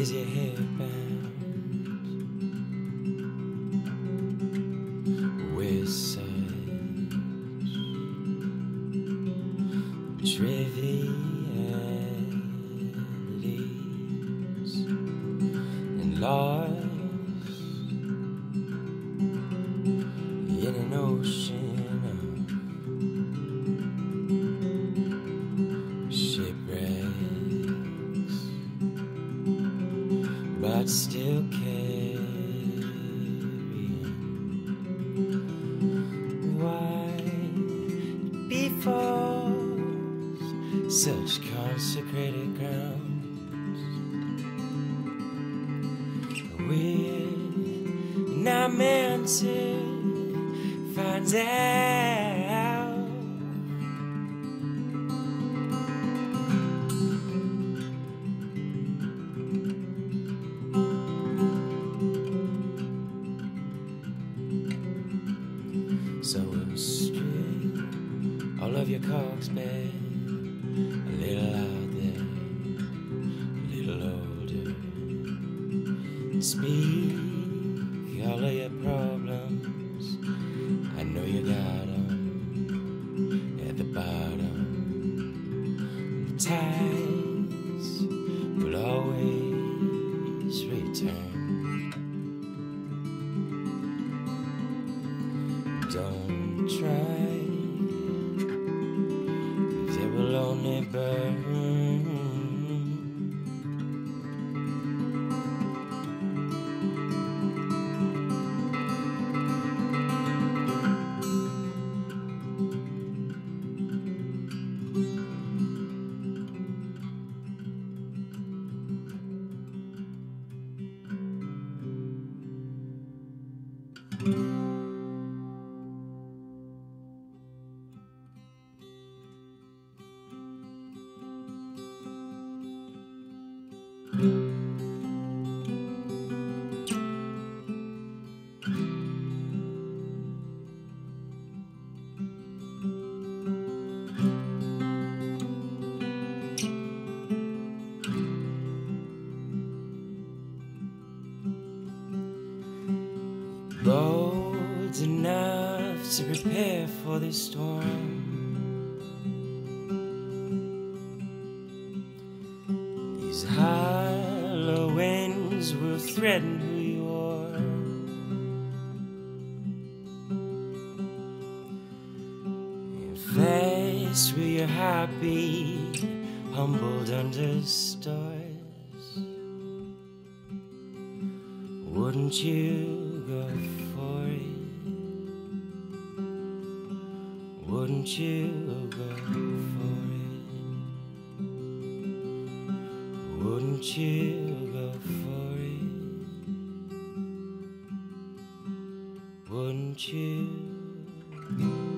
Is your bound with such trivialities still carrying. Why before such consecrated grounds? We're not meant to find out. So strip all of your cocks a little out there, a little older, speak all of your problems. I know you got got 'em at the bottom. The tides Don't try, they will only burn. To prepare for this storm. These hollow winds will threaten who you are. And faced with your heartbeat, humbled under stars. Wouldn't you go for it? Wouldn't you go for it? Wouldn't you go for it? Wouldn't you?